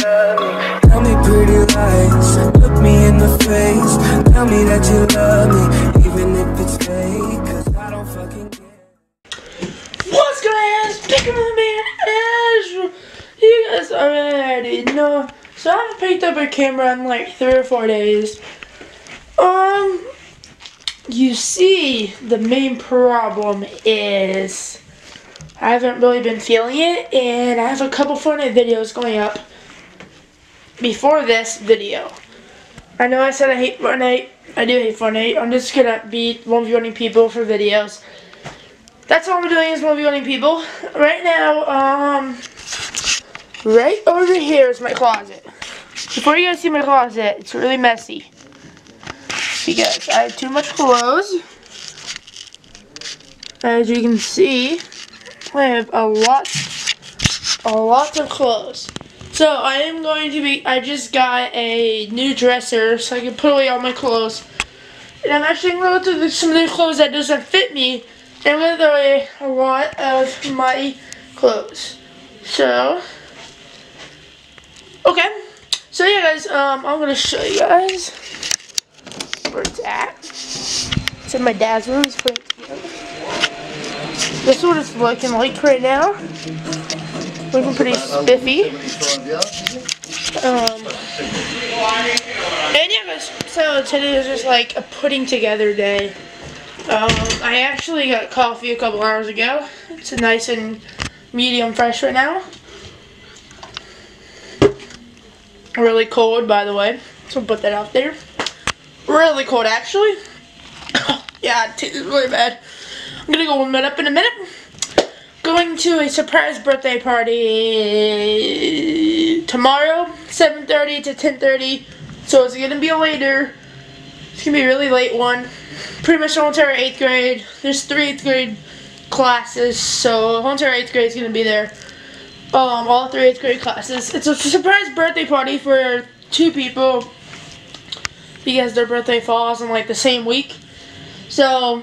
Tell me pretty lies, look me in the face. Tell me that you love me, even if it's fake. Cause I don't fucking care. What's going on? Pokemon Man Ezra. You guys already know. So I haven't picked up a camera in like three or four days. Um, you see, the main problem is I haven't really been feeling it, and I have a couple Fortnite videos going up before this video. I know I said I hate Fortnite. I do hate Fortnite. I'm just gonna be one viewing people for videos. That's all we're doing is one viewing people. Right now, um, right over here is my closet. Before you guys see my closet, it's really messy. Because I have too much clothes. As you can see, I have a lot, a lot of clothes. So I am going to be, I just got a new dresser so I can put away all my clothes. And I'm actually going to go through some of the clothes that doesn't fit me. And I'm going to throw away a lot of my clothes. So, okay. So yeah guys, um, I'm going to show you guys where it's at. It's in my dad's room. Putting. This is what it's looking like right now. Looking pretty spiffy. Um, and yeah, so today is just like a putting together day. Um, I actually got coffee a couple hours ago. It's nice and medium fresh right now. Really cold, by the way. So put that out there. Really cold, actually. yeah, it's really bad. I'm gonna go warm it up in a minute. Going to a surprise birthday party tomorrow, 7.30 to 10.30. So it's gonna be a later. It's gonna be a really late one. Pretty much the whole entire 8th grade. There's three 8th grade classes, so the whole entire 8th grade is gonna be there. Um, all three 8th grade classes. It's a surprise birthday party for two people because their birthday falls in like the same week. So,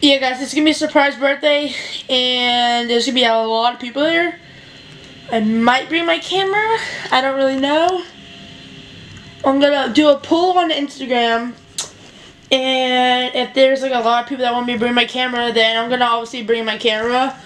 yeah guys, it's to be a surprise birthday and there's to be a lot of people here. I might bring my camera. I don't really know. I'm to do a poll on Instagram and if there's like a lot of people that want me to bring my camera, then I'm to obviously bring my camera.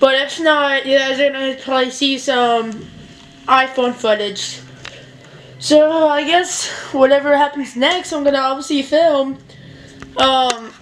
But if not, you guys are to probably see some iPhone footage. So, I guess whatever happens next, I'm to obviously film. Um,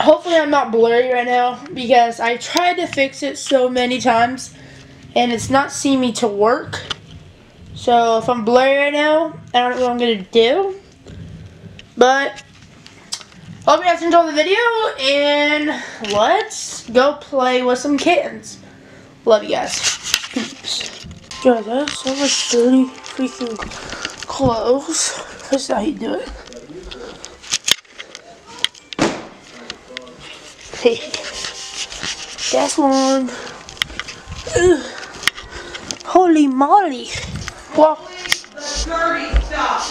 hopefully I'm not blurry right now because I tried to fix it so many times and it's not seeming to work. So, if I'm blurry right now, I don't know what I'm going to do. But, hope you guys enjoy the video and let's go play with some kittens. Love you guys. Guys, I have so much dirty freaking clothes. That's how you do it. Hey, that's one. Ugh. Holy moly. Well,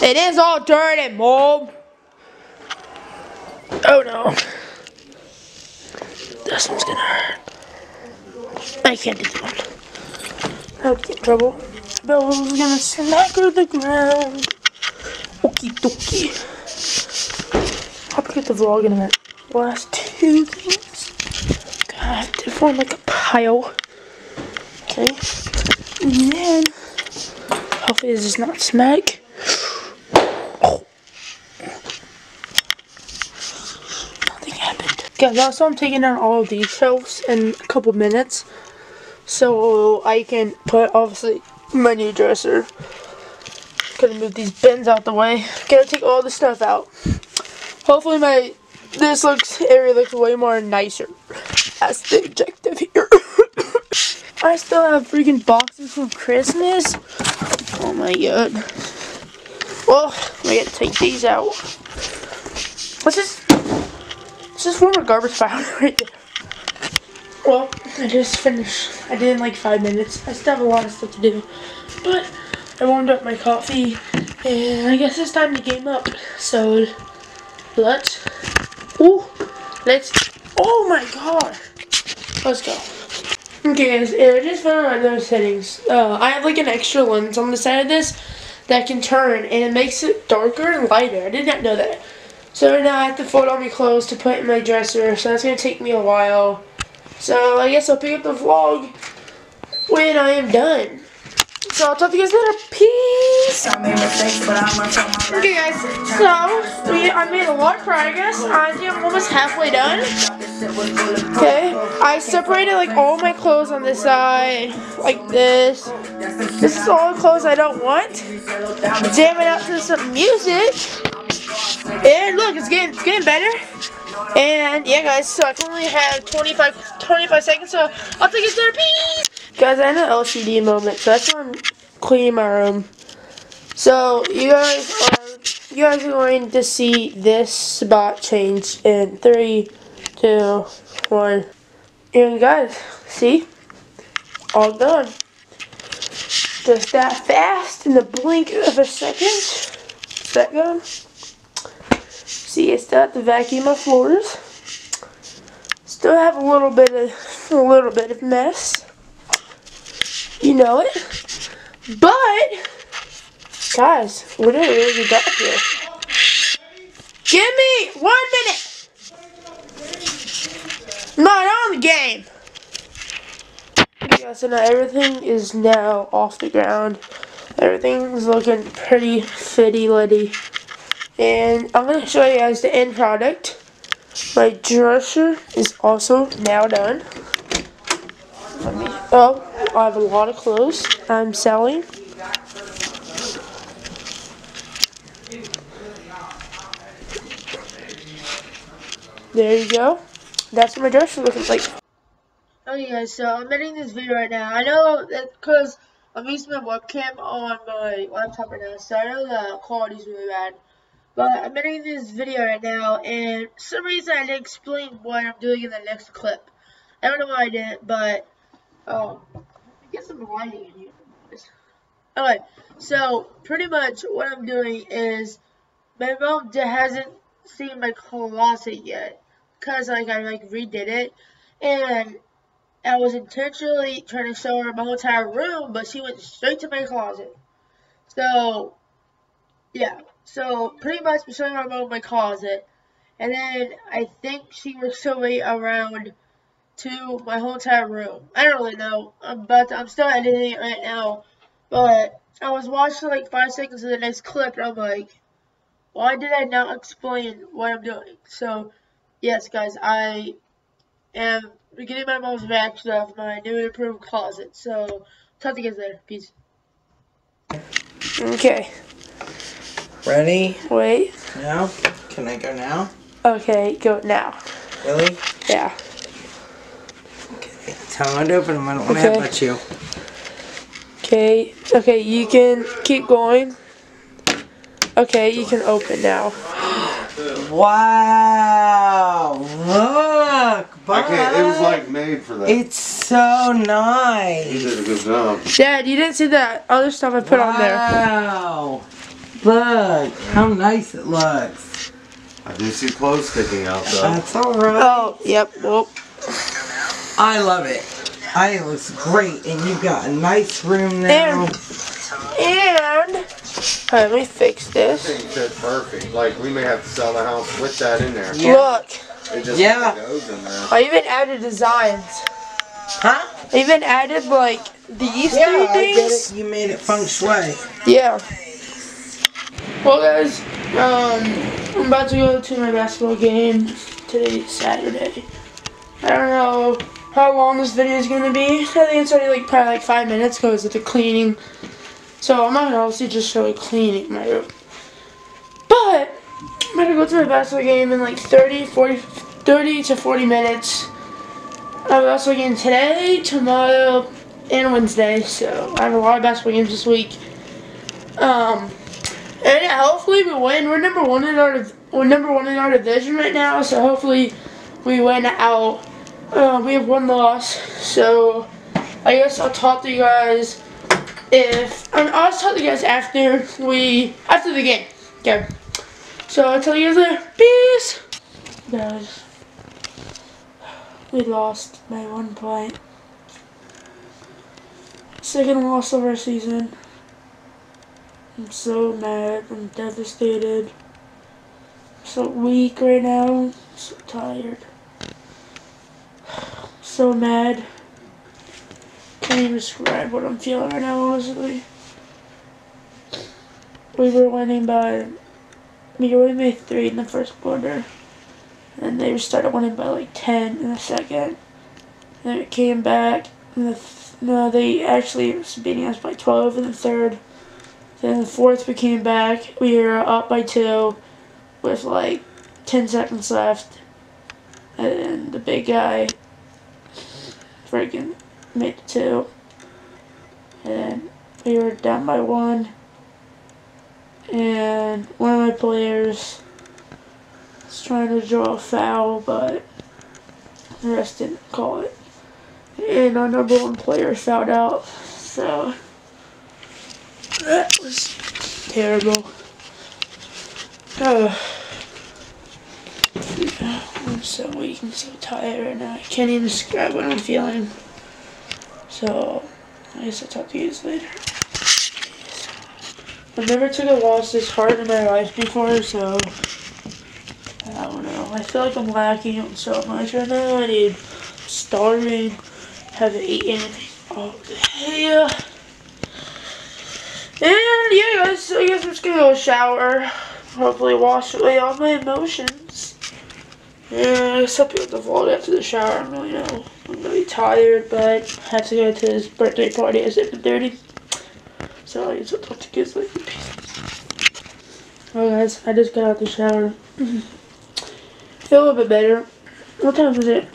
it is all dirty, Mom. Oh no. This one's gonna hurt. I can't do that one. I'll get in trouble. Bella's gonna smack her to the ground. Okie dokie. I'll get the vlog in a minute. Last two things. God, they form like a pile. Okay. And then, hopefully this does not smack. Oh. Nothing happened. Guys, also I'm taking down all of these shelves in a couple minutes so I can put obviously my new dresser. Gonna move these bins out the way. Gotta take all the stuff out. Hopefully my this looks area looks way more nicer. That's the objective here. I still have freaking boxes from Christmas. Oh my god. Well, I gotta take these out. Let's just let's just form a garbage pile right there. Well, I just finished. I did in like five minutes. I still have a lot of stuff to do. But I warmed up my coffee. And I guess it's time to game up. So, let's... Let's... Oh my god! Let's go. Okay, guys, I just found out those settings. Uh, I have like an extra lens on the side of this that can turn, and it makes it darker and lighter. I did not know that. So now I have to fold all my clothes to put in my dresser, so that's going to take me a while. So I guess I'll pick up the vlog when I am done. So I'll talk to you guys later. Peace. Okay, guys. So we I made a lot of progress. I think I'm almost halfway done. Okay. I separated like all my clothes on this side, like this. This is all the clothes I don't want. Jam it out to some music. And look, it's getting it's getting better. And yeah, guys. So I only have 25 25 seconds. So I'll take it to the peace. Guys, I had an LCD moment, so that's why I'm cleaning my room. So, you guys are, you guys are going to see this spot change in three, two, one. And guys, see? All done. Just that fast in the blink of a second. Is that good? See, I still have to vacuum my floors. Still have a little bit of, a little bit of mess. You know it. But, guys, we're doing really here. Give me one minute. Not on the game. Yeah, so now everything is now off the ground. Everything's looking pretty fitty-litty. And I'm going to show you guys the end product. My dresser is also now done. Let me, oh, I have a lot of clothes I'm selling. There you go. That's what my dresser looking like. Okay guys, so I'm editing this video right now. I know that because I'm using my webcam on my laptop right now, so I know the quality's really bad. But I'm editing this video right now, and for some reason I didn't explain what I'm doing in the next clip. I don't know why I didn't, but um, get some lighting in here. Okay, so pretty much what I'm doing is my mom hasn't seen my closet yet because like I like redid it and I was intentionally trying to show her my entire room, but she went straight to my closet. So yeah, so pretty much I'm showing her my closet, and then I think she was showing around to my whole entire room. I don't really know, um, but I'm still editing it right now. But I was watching like five seconds of the next clip, and I'm like, why did I not explain what I'm doing? So, yes, guys, I am getting my mom's back stuff, my new and improved closet. So, talk to you guys later. Peace. Okay. Ready? Wait. Now? Can I go now? Okay, go now. Really? Yeah. Okay. Tell me to open them. I don't want to Okay. headbutt you. Okay. Okay, you can keep going. Okay, you can open now. Wow! Look! I can't. It was like made for that. It's so nice. you nice. did a good job. Dad, you didn't see that other stuff I put on there. Wow! Look how nice it looks. I do see clothes sticking out though. That's alright. Oh, yep. Well, I love it. I it looks great, and you've got a nice room now. And- and alright, let me fix I this. think fit perfect. Like we may have to sell the house with that in there. Yeah. Look, It just Yeah. goes in there. I even added designs. Huh? I even added like these Yeah, three I get things. it. You made it feng shui. Yeah. Well, guys, um, I'm about to go to my basketball game today, Saturday. I don't know how long this video is gonna be. I think it's only like probably like five minutes because of the cleaning. So I'm not gonna obviously just show you cleaning my room. But I'm gonna go to my basketball game in like 30, 40, 30 to 40 minutes. I have a basketball game today, tomorrow, and Wednesday. So I have a lot of basketball games this week. Um, and yeah, hopefully we win. We're number one in our we're number one in our division right now. So hopefully we win out. Uh, we have one loss. So I guess I'll talk to you guys if I mean, I'll talk to you guys after we after the game. Okay. So I'll tell you guys later. Peace. Guys, we lost by one point. Second loss of our season. I'm so mad. I'm devastated. so weak right now. so tired. So mad. Can't even describe what I'm feeling right now, honestly. We were winning by. We only made three in the first quarter. And they started winning by like 10 in the second. And it came back. The no, they actually beating us by 12 in the third. Then the fourth we came back. We were up by two with like 10 seconds left. And the big guy freaking made the two. And we were down by one. And one of my players was trying to draw a foul, but the rest didn't call it and our number one player fouled out. So that was terrible. Uh, I'm so weak and so tired right now. I can't even describe what I'm feeling. So I guess I'll talk to you guys later. I've never took a loss this hard in my life before, so I don't know. I feel like I'm lacking so much right now. I need starving haven't eaten anything all day. And yeah, guys, I guess I'm just gonna go shower. Hopefully, wash away all my emotions. And I guess I'll be the vlog after the shower. I don't really know. I'm really tired, but I have to go to his birthday party at 7:30. So I guess I'll talk to guys later. Well, guys, I just got out the shower. Feel a little bit better. What time is it?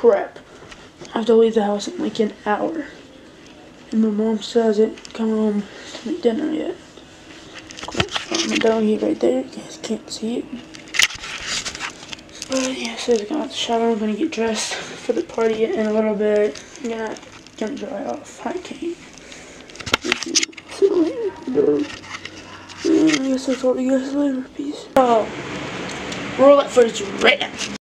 crap. I have to leave the house in like an hour. And my mom still hasn't come home to make dinner yet. My doggy right there, you guys can't see it. But yeah, so I got out the shower, I'm gonna get dressed for the party in a little bit. I'm gonna, gonna dry off. I can't. So, I guess I'll talk to you guys later. Peace. Oh, roll that footage right now.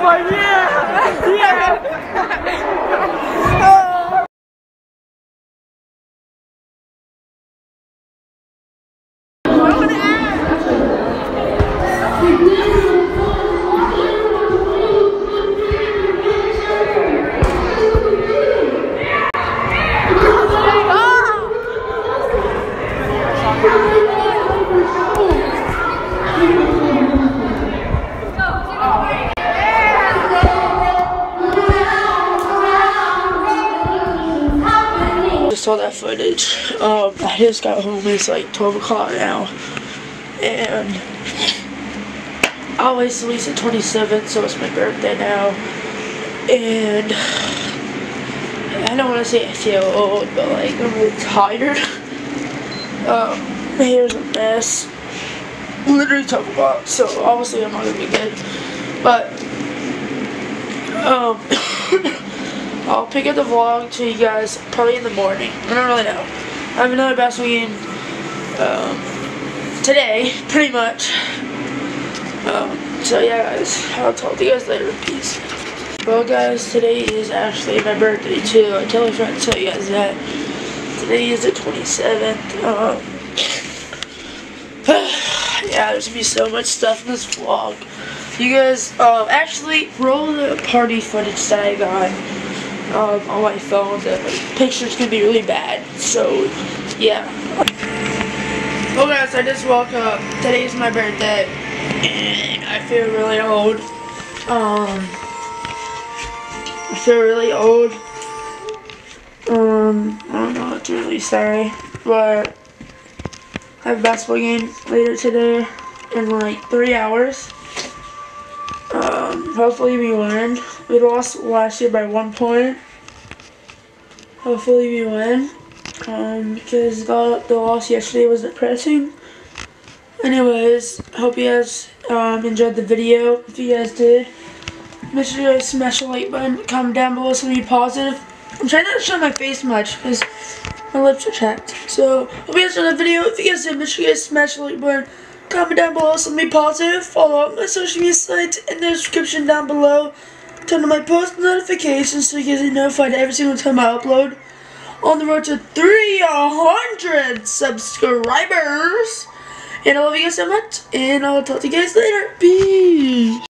companhia! Saw that footage. Um, I just got home. It's like 12 o'clock now. And obviously it's the 27th, so it's my birthday now. And I don't want to say I feel old, but like I'm really tired. Um, my hair's a mess. Literally 12 o'clock, so obviously I'm not gonna be good. But um I'll pick up the vlog to you guys probably in the morning. I don't really know. I have another basketball game um, today, pretty much. Um, so yeah, guys, I'll talk to you guys later. Peace. Well, guys, today is actually my birthday too. I totally forgot to tell you guys that. Today is the 27th. Um, yeah, there's gonna be so much stuff in this vlog. You guys, um, actually, roll the party footage that I got um, on my phone. The picture's gonna be really bad. So, yeah. Well, guys, I just woke up. Today's my birthday, and I feel really old. Um, I feel really old. Um, I don't know to really say, but I have a basketball game later today. in like three hours. Um, hopefully we win. We lost last year by one point. Hopefully we win. Um, because the, the loss yesterday was depressing. Anyways, hope you guys um, enjoyed the video. If you guys did, make sure you smash the like button, comment down below something be positive. I'm trying not to show my face much because my lips are chapped. So, hope you guys enjoyed the video. If you guys did, make sure you guys smash the like button, comment down below something positive. Follow up my social media sites in the description down below. Turn on my post notifications so you guys get notified every single time I upload. On the road to 300 subscribers. And I love you guys so much. And I'll talk to you guys later. Peace.